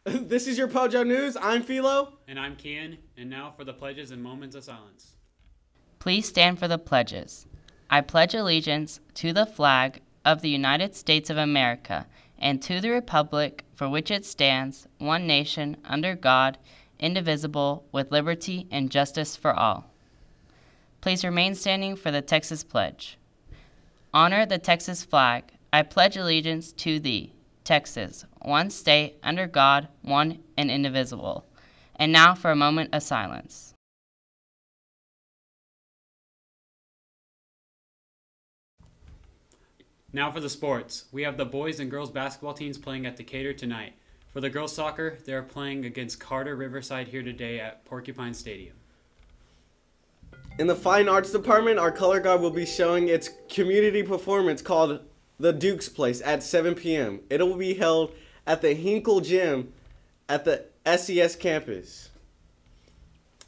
this is your Pojo News. I'm Philo. And I'm Kian. And now for the pledges and moments of silence. Please stand for the pledges. I pledge allegiance to the flag of the United States of America and to the republic for which it stands, one nation, under God, indivisible, with liberty and justice for all. Please remain standing for the Texas Pledge. Honor the Texas flag. I pledge allegiance to thee, Texas, one state, under God, one and indivisible. And now for a moment of silence. Now for the sports. We have the boys and girls basketball teams playing at Decatur tonight. For the girls soccer, they are playing against Carter Riverside here today at Porcupine Stadium. In the fine arts department, our color guard will be showing its community performance called The Duke's Place at 7 p.m. It will be held at the Hinkle Gym at the SES campus.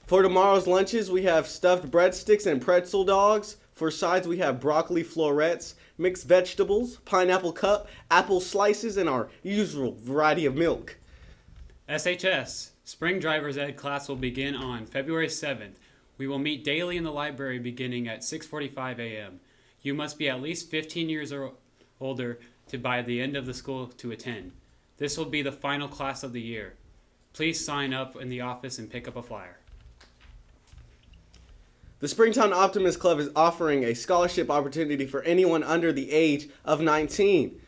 For tomorrow's lunches, we have stuffed breadsticks and pretzel dogs. For sides, we have broccoli florets, mixed vegetables, pineapple cup, apple slices, and our usual variety of milk. SHS Spring Driver's Ed class will begin on February 7th. We will meet daily in the library beginning at 6:45 a.m. You must be at least 15 years or older to by the end of the school to attend. This will be the final class of the year. Please sign up in the office and pick up a flyer. The Springtown Optimist Club is offering a scholarship opportunity for anyone under the age of 19.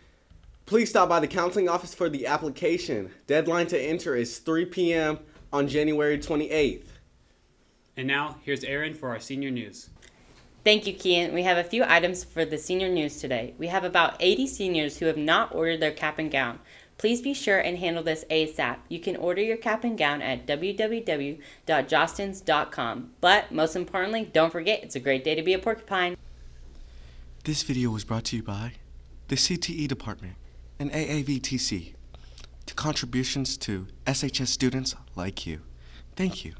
Please stop by the counseling office for the application. Deadline to enter is 3 p.m. on January 28th. And now, here's Aaron for our senior news. Thank you, Kian. We have a few items for the senior news today. We have about 80 seniors who have not ordered their cap and gown. Please be sure and handle this ASAP. You can order your cap and gown at www.jostens.com. But most importantly, don't forget it's a great day to be a porcupine. This video was brought to you by the CTE Department and AAVTC to contributions to SHS students like you. Thank you.